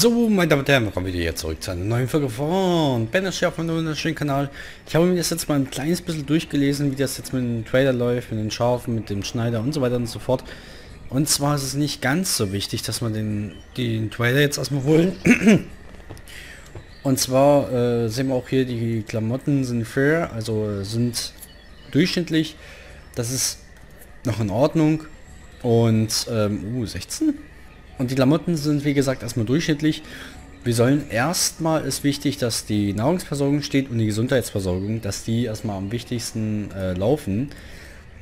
So, meine Damen und Herren, wir kommen wieder hier zurück zu einer neuen Folge von Banner auf meinem wunderschönen Kanal. Ich habe mir das jetzt mal ein kleines bisschen durchgelesen, wie das jetzt mit dem Trailer läuft, mit den Schafen, mit dem Schneider und so weiter und so fort. Und zwar ist es nicht ganz so wichtig, dass wir den, den Trailer jetzt erstmal holen. Und zwar äh, sehen wir auch hier, die Klamotten sind fair, also sind durchschnittlich. Das ist noch in Ordnung. Und, ähm, uh, 16? Und die Klamotten sind wie gesagt erstmal durchschnittlich. Wir sollen erstmal ist wichtig, dass die Nahrungsversorgung steht und die Gesundheitsversorgung, dass die erstmal am wichtigsten äh, laufen.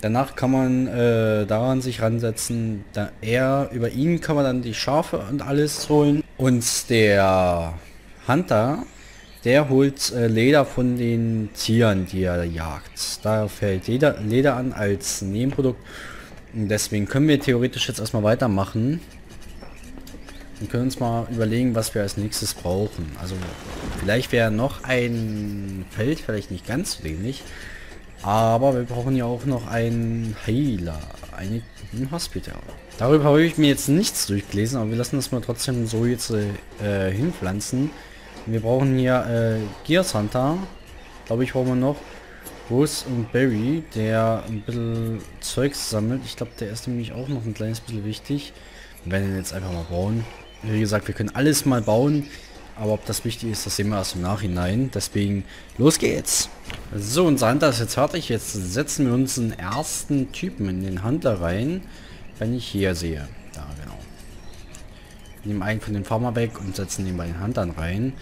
Danach kann man äh, daran sich ransetzen, da er über ihn kann man dann die Schafe und alles holen. Und der Hunter, der holt äh, Leder von den Tieren, die er jagt. Da fällt Leder, Leder an als Nebenprodukt. Und deswegen können wir theoretisch jetzt erstmal weitermachen. Wir können uns mal überlegen, was wir als nächstes brauchen. Also vielleicht wäre noch ein Feld, vielleicht nicht ganz wenig. Aber wir brauchen ja auch noch einen Heiler, eine, ein Hospital. Darüber habe ich mir jetzt nichts durchgelesen, aber wir lassen das mal trotzdem so jetzt äh, hinpflanzen. Wir brauchen hier äh, Gear Santa. Glaube ich, brauchen wir noch. Rose und Barry, der ein bisschen Zeugs sammelt. Ich glaube, der ist nämlich auch noch ein kleines bisschen wichtig. Wir werden ihn jetzt einfach mal bauen. Wie gesagt, wir können alles mal bauen. Aber ob das wichtig ist, das sehen wir erst im Nachhinein. Deswegen, los geht's. So, unser Hunter ist jetzt fertig. Jetzt setzen wir uns einen ersten Typen in den Hunter rein. Wenn ich hier sehe. Da, genau. Nehmen einen von den Farmer weg und setzen den bei den Huntern rein.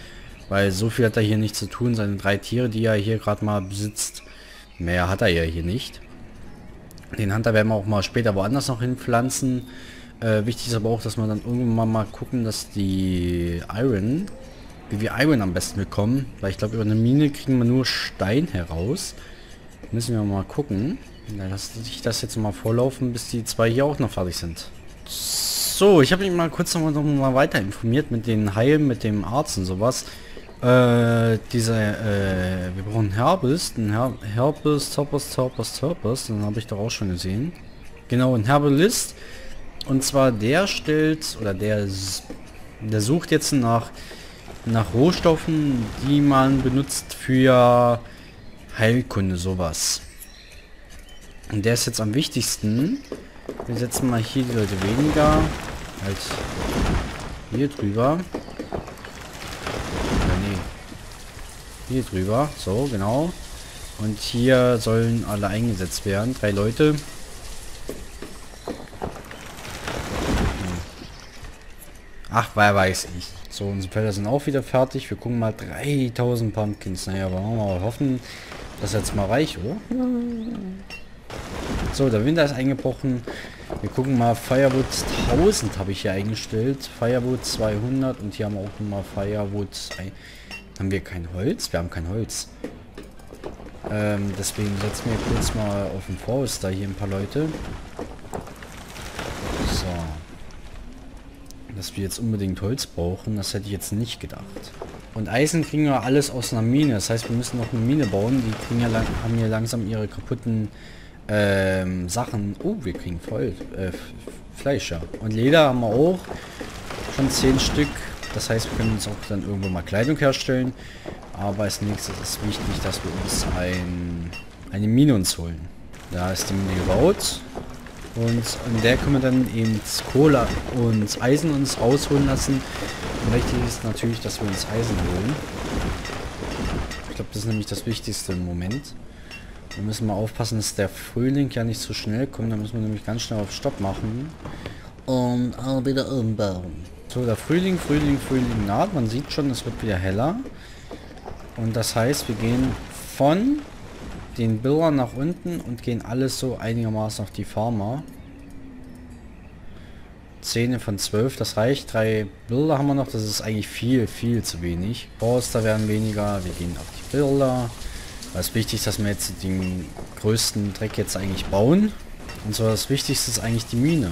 Weil so viel hat er hier nicht zu tun. Seine drei Tiere, die er hier gerade mal besitzt. Mehr hat er ja hier nicht. Den Hunter werden wir auch mal später woanders noch hinpflanzen. Äh, wichtig ist aber auch, dass wir dann irgendwann mal gucken, dass die Iron, wie wir Iron am besten bekommen, weil ich glaube, über eine Mine kriegen wir nur Stein heraus. Müssen wir mal gucken. Dann lasse ich das jetzt mal vorlaufen, bis die zwei hier auch noch fertig sind. So, ich habe mich mal kurz noch mal weiter informiert mit den Heilen, mit dem Arzt und sowas. Äh, diese, äh, wir brauchen Herbist, ein Her Herbist, Herpes, Herpes, Herpes, den habe ich doch auch schon gesehen. Genau, ein Herbalist. Und zwar der stellt, oder der, der sucht jetzt nach, nach Rohstoffen, die man benutzt für Heilkunde, sowas. Und der ist jetzt am wichtigsten. Wir setzen mal hier die Leute weniger als hier drüber. Ja, nee. Hier drüber. So, genau. Und hier sollen alle eingesetzt werden. Drei Leute. Ach, wer weiß ich. So, unsere Felder sind auch wieder fertig. Wir gucken mal 3000 Pumpkins. Naja, wollen wir mal hoffen, dass jetzt mal reicht, oder? So, der Winter ist eingebrochen. Wir gucken mal, Firewood 1000 habe ich hier eingestellt. Firewood 200 und hier haben wir auch nochmal Firewood... Haben wir kein Holz? Wir haben kein Holz. Ähm, deswegen setzen wir kurz mal auf den Forster hier ein paar Leute. Dass wir jetzt unbedingt Holz brauchen, das hätte ich jetzt nicht gedacht. Und Eisen kriegen wir alles aus einer Mine. Das heißt, wir müssen noch eine Mine bauen. Die kriegen ja lang, haben hier langsam ihre kaputten ähm, Sachen. Oh, wir kriegen voll äh, Fleisch, ja. Und Leder haben wir auch. Schon zehn Stück. Das heißt, wir können uns auch dann irgendwo mal Kleidung herstellen. Aber als nächstes ist wichtig, dass wir uns ein, eine Mine uns holen. Da ist die Mine gebaut. Und in der können wir dann eben Kohle und Eisen uns rausholen lassen. Und wichtig ist natürlich, dass wir uns Eisen holen. Ich glaube, das ist nämlich das Wichtigste im Moment. Wir müssen mal aufpassen, dass der Frühling ja nicht so schnell kommt. Da müssen wir nämlich ganz schnell auf Stopp machen. Und auch wieder umbauen. So, der Frühling, Frühling, Frühling naht. Man sieht schon, es wird wieder heller. Und das heißt, wir gehen von den Bilder nach unten und gehen alles so einigermaßen auf die Farmer. 10 von 12, das reicht. Drei Bilder haben wir noch, das ist eigentlich viel, viel zu wenig. Forster werden weniger, wir gehen auf die Bilder. Ist wichtig, dass wir jetzt den größten Dreck jetzt eigentlich bauen. Und zwar das Wichtigste ist eigentlich die Mine.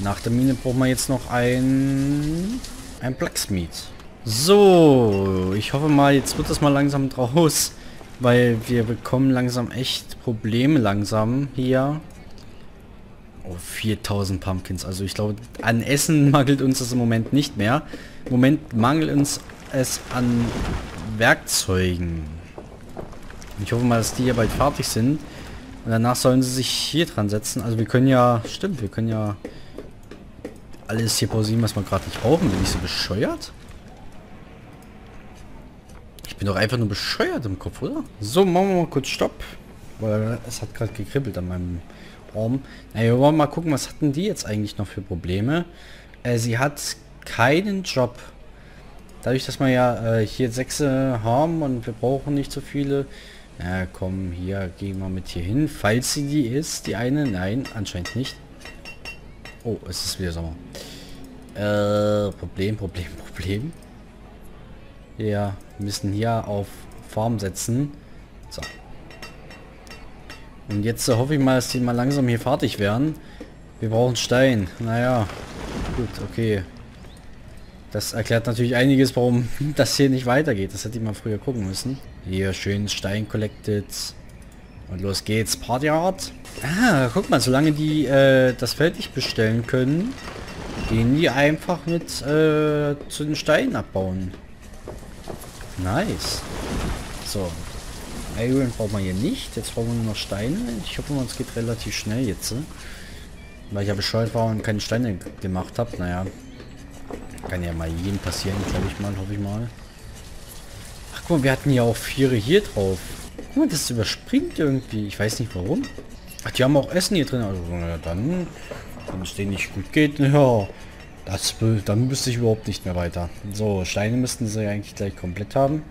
Nach der Mine brauchen wir jetzt noch ein, ein Blacksmith. So, ich hoffe mal, jetzt wird das mal langsam draus. Weil wir bekommen langsam echt Probleme langsam hier. Oh, 4000 Pumpkins. Also ich glaube, an Essen mangelt uns das im Moment nicht mehr. Im Moment mangelt uns es an Werkzeugen. Ich hoffe mal, dass die hier bald fertig sind. Und danach sollen sie sich hier dran setzen. Also wir können ja... Stimmt, wir können ja alles hier pausieren, was wir gerade nicht brauchen. Bin ich so bescheuert? Bin doch einfach nur bescheuert im Kopf, oder? So, machen wir mal kurz Stopp. Weil es hat gerade gekribbelt an meinem Arm. Na, wir wollen mal gucken, was hatten die jetzt eigentlich noch für Probleme. Äh, sie hat keinen Job. Dadurch, dass wir ja äh, hier sechs haben und wir brauchen nicht so viele. Na komm, hier gehen wir mit hier hin. Falls sie die ist, die eine. Nein, anscheinend nicht. Oh, es ist wieder Sommer. Äh, Problem, Problem, Problem. Ja, müssen hier auf Farm setzen. So. Und jetzt äh, hoffe ich mal, dass die mal langsam hier fertig werden. Wir brauchen Stein. Naja, gut, okay. Das erklärt natürlich einiges, warum das hier nicht weitergeht. Das hätte ich mal früher gucken müssen. Hier schön Stein collected. Und los geht's. Party hard. Ah, guck mal, solange die äh, das Feld nicht bestellen können, gehen die einfach mit äh, zu den Steinen abbauen. Nice. So. Iron braucht man hier nicht. Jetzt brauchen wir nur noch Steine. Ich hoffe mal, es geht relativ schnell jetzt. Weil ich ja bescheuert war und keine Steine gemacht habe. Naja. Kann ja mal jedem passieren, glaube ich mal, hoffe ich mal. Ach guck mal, wir hatten ja auch Viere hier drauf. Guck mal, das überspringt irgendwie. Ich weiß nicht warum. Ach, die haben auch Essen hier drin. Also, na, dann, wenn es denen nicht gut geht, ja, das, dann müsste ich überhaupt nicht mehr weiter. So, Steine müssten sie eigentlich gleich komplett haben.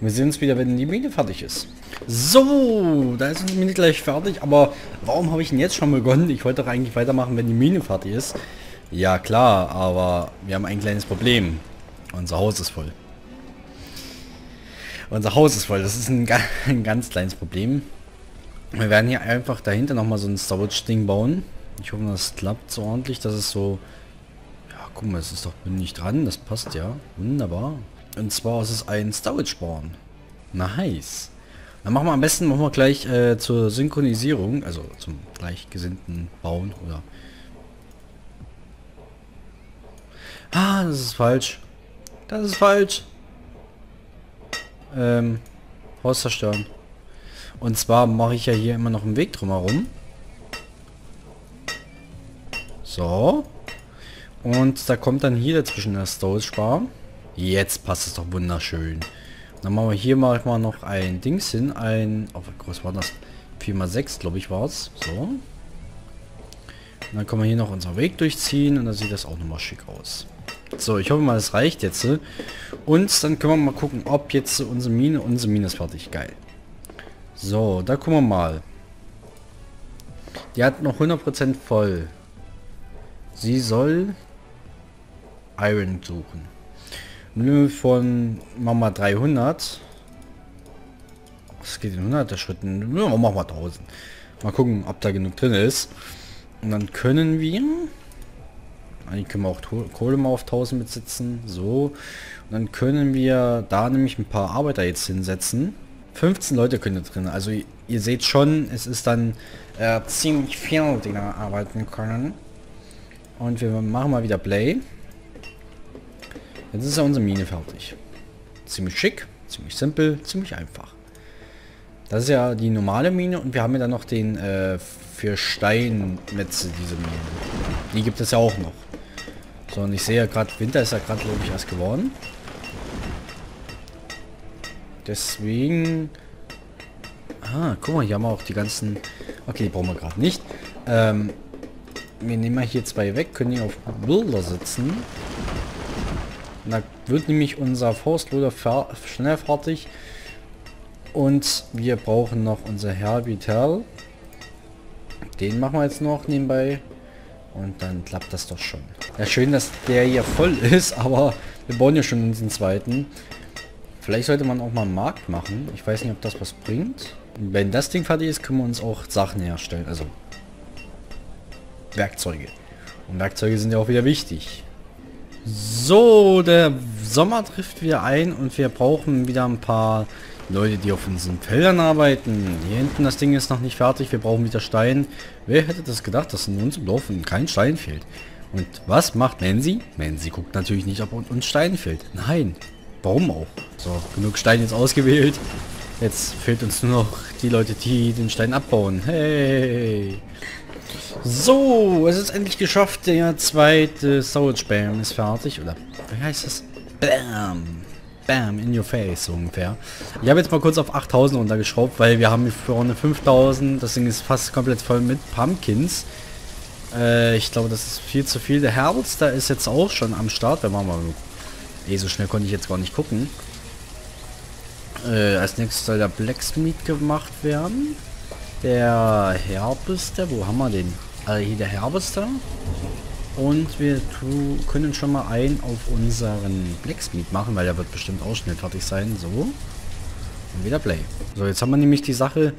Wir sehen uns wieder, wenn die Mine fertig ist. So, da ist die Mine gleich fertig. Aber warum habe ich denn jetzt schon begonnen? Ich wollte doch eigentlich weitermachen, wenn die Mine fertig ist. Ja, klar, aber wir haben ein kleines Problem. Unser Haus ist voll. Unser Haus ist voll. Das ist ein, ein ganz kleines Problem. Wir werden hier einfach dahinter nochmal so ein Storage-Ding bauen. Ich hoffe, das klappt so ordentlich, dass es so... Guck mal, es ist doch nicht dran. Das passt ja. Wunderbar. Und zwar ist es ein Storage-Spawn. Nice. Dann machen wir am besten machen wir gleich äh, zur Synchronisierung, also zum gleichgesinnten Bauen oder... Ah, das ist falsch. Das ist falsch. Ähm, Haus zerstören. Und zwar mache ich ja hier immer noch einen Weg drumherum. So. Und da kommt dann hier dazwischen der Storage Bar. Jetzt passt es doch wunderschön. Dann machen wir hier mal noch ein Dings hin. Ein, oh, wie groß war das? 4x6, glaube ich, war es. So. Und dann können wir hier noch unser Weg durchziehen und dann sieht das auch nochmal schick aus. So, ich hoffe mal, es reicht jetzt. Und dann können wir mal gucken, ob jetzt unsere Mine, unsere Mine ist fertig. Geil. So, da gucken wir mal. Die hat noch 100% voll. Sie soll Iron suchen. Nö, von Mama 300. Es geht in 100 Schritten. Ja, machen wir 1000. Mal gucken, ob da genug drin ist. Und dann können wir... Eigentlich können wir auch Kohle mal auf 1000 mitsitzen. So. Und dann können wir da nämlich ein paar Arbeiter jetzt hinsetzen. 15 Leute können drin. Also ihr seht schon, es ist dann äh, ziemlich viel, die da arbeiten können. Und wir machen mal wieder Play. Jetzt ist ja unsere Mine fertig. Ziemlich schick, ziemlich simpel, ziemlich einfach. Das ist ja die normale Mine und wir haben ja dann noch den äh, für Steinmetze, diese Mine. Die gibt es ja auch noch. So, und ich sehe ja gerade, Winter ist ja gerade, glaube ich, erst geworden. Deswegen... Ah, guck mal, hier haben wir auch die ganzen... Okay, die brauchen wir gerade nicht. Ähm, wir nehmen mal hier zwei weg, können hier auf Bilder sitzen. Da wird nämlich unser Forstloader schnell fertig. Und wir brauchen noch unser Herbital. Den machen wir jetzt noch nebenbei. Und dann klappt das doch schon. Ja, schön, dass der hier voll ist, aber wir bauen ja schon unseren zweiten. Vielleicht sollte man auch mal einen Markt machen. Ich weiß nicht, ob das was bringt. wenn das Ding fertig ist, können wir uns auch Sachen herstellen. Also Werkzeuge. Und Werkzeuge sind ja auch wieder wichtig. So, der Sommer trifft wieder ein und wir brauchen wieder ein paar Leute, die auf unseren Feldern arbeiten. Hier hinten das Ding ist noch nicht fertig, wir brauchen wieder Stein. Wer hätte das gedacht, dass in unserem Dorf kein Stein fehlt? Und was macht Nancy? Nancy guckt natürlich nicht, ob uns Stein fehlt. Nein, warum auch? So, genug Stein jetzt ausgewählt. Jetzt fehlt uns nur noch die Leute, die den Stein abbauen. Hey! So, es ist endlich geschafft. Der zweite Storage Bam ist fertig. Oder wie heißt das? Bam. Bam, in your face, so ungefähr. Ich habe jetzt mal kurz auf 8000 runtergeschraubt, weil wir haben vorne 5000. Das Ding ist fast komplett voll mit Pumpkins. Äh, ich glaube, das ist viel zu viel. Der Herbst, da ist jetzt auch schon am Start. Wenn man mal... Eh, so schnell konnte ich jetzt gar nicht gucken. Äh, als nächstes soll der Blacksmith gemacht werden. Der Herbster, wo haben wir den? Also hier der Herbster. Und wir können schon mal einen auf unseren Blacksmith machen, weil der wird bestimmt auch schnell fertig sein. So. Und wieder Play. So, jetzt haben wir nämlich die Sache,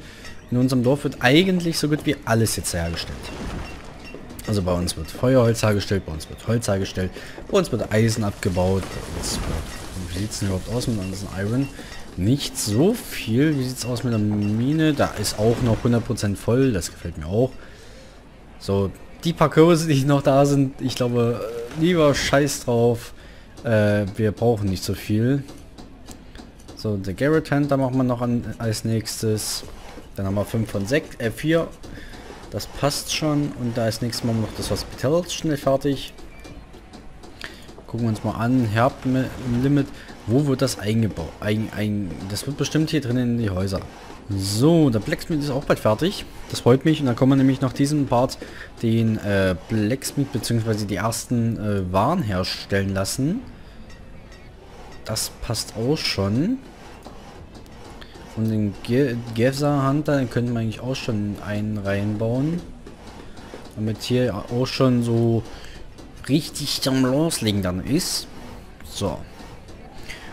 in unserem Dorf wird eigentlich so gut wie alles jetzt hergestellt. Also bei uns wird Feuerholz hergestellt, bei uns wird Holz hergestellt, bei uns wird Eisen abgebaut. Wie sieht es denn überhaupt aus mit unseren Iron? Nicht so viel. Wie sieht es aus mit der Mine? Da ist auch noch 100% voll. Das gefällt mir auch. So, die paar Kurse, die noch da sind, ich glaube, lieber scheiß drauf. Äh, wir brauchen nicht so viel. So, der Garrett Hunter machen wir noch an, als nächstes. Dann haben wir 5 von 6, äh 4. Das passt schon. Und da ist nächstes Mal noch das Hospital schnell fertig. Gucken wir uns mal an. Limit. Wo wird das eingebaut? Ein, ein, das wird bestimmt hier drin in die Häuser. So, der Blacksmith ist auch bald fertig. Das freut mich. Und dann kommen wir nämlich noch diesen Part, den äh, Blacksmith bzw. die ersten äh, Waren herstellen lassen. Das passt auch schon. Und den Gevsa Hunter, den könnten wir eigentlich auch schon einen reinbauen. Damit hier auch schon so richtig zum Loslegen dann ist. So.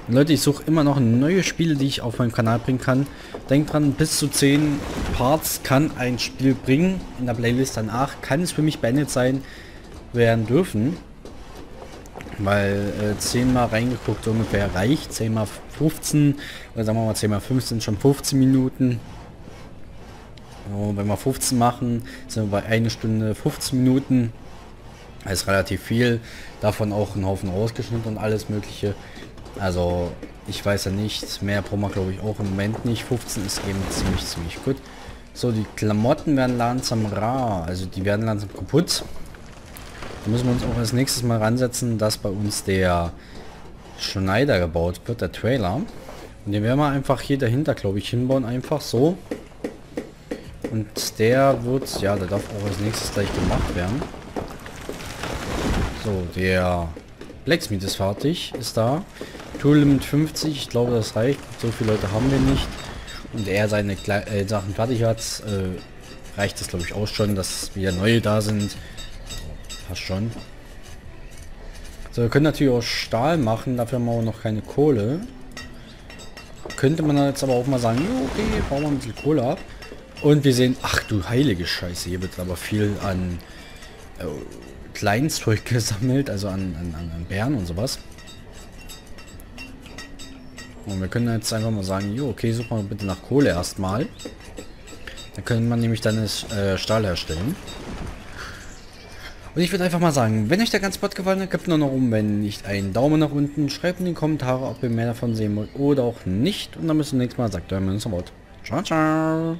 Und Leute, ich suche immer noch neue Spiele, die ich auf meinem Kanal bringen kann. Denkt dran, bis zu 10 Parts kann ein Spiel bringen. In der Playlist danach kann es für mich beendet sein werden dürfen. Weil äh, 10 mal reingeguckt ungefähr reicht. 10 mal 15 oder sagen wir mal 10 mal 15 schon 15 Minuten. Und wenn wir 15 machen, sind wir bei 1 Stunde 15 Minuten. Das ist relativ viel. Davon auch ein Haufen rausgeschnitten und alles mögliche. Also ich weiß ja nicht, mehr wir glaube ich auch im Moment nicht. 15 ist eben ziemlich, ziemlich gut. So, die Klamotten werden langsam rar, also die werden langsam kaputt. Da müssen wir uns auch als nächstes mal ransetzen, dass bei uns der Schneider gebaut wird, der Trailer. Und den werden wir einfach hier dahinter, glaube ich, hinbauen, einfach so. Und der wird, ja, der darf auch als nächstes gleich gemacht werden. So, der Blacksmith ist fertig, ist da. Tool Limit 50, ich glaube das reicht. So viele Leute haben wir nicht. Und er seine Kle äh, Sachen fertig hat, äh, reicht das glaube ich auch schon, dass wieder neue da sind. Passt schon. So, wir können natürlich auch Stahl machen, dafür haben wir noch keine Kohle. Könnte man jetzt aber auch mal sagen, okay, bauen wir ein bisschen Kohle ab. Und wir sehen, ach du heilige Scheiße, hier wird aber viel an äh, Kleinzeug gesammelt, also an, an, an Bären und sowas. Und wir können jetzt einfach mal sagen, jo, okay, such mal bitte nach Kohle erstmal. Dann können man nämlich dann das äh, Stahl herstellen. Und ich würde einfach mal sagen, wenn euch der ganze Spot gefallen hat, gebt nur noch um, wenn nicht einen Daumen nach unten. Schreibt in die Kommentare, ob ihr mehr davon sehen wollt oder auch nicht. Und dann bis zum nächsten Mal. Sagt euer Münsterwort. Ciao, ciao.